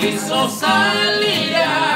quiso salir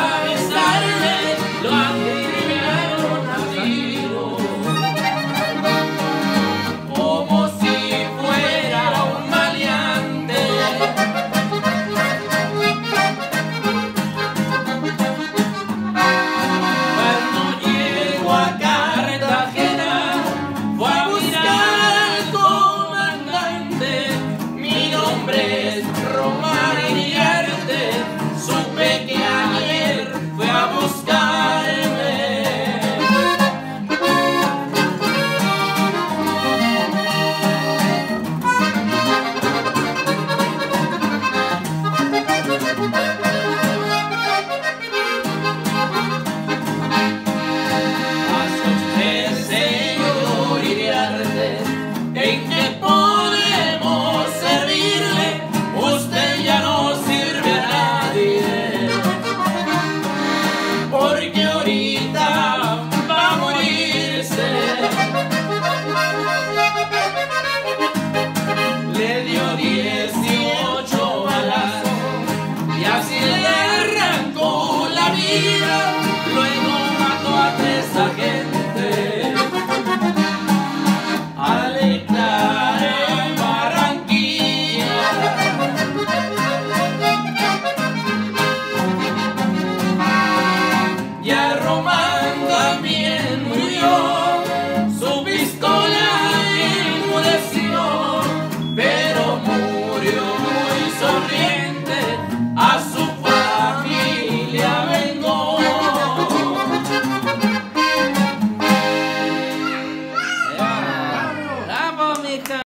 luego mató a tres agentes. Al estar Barranquilla.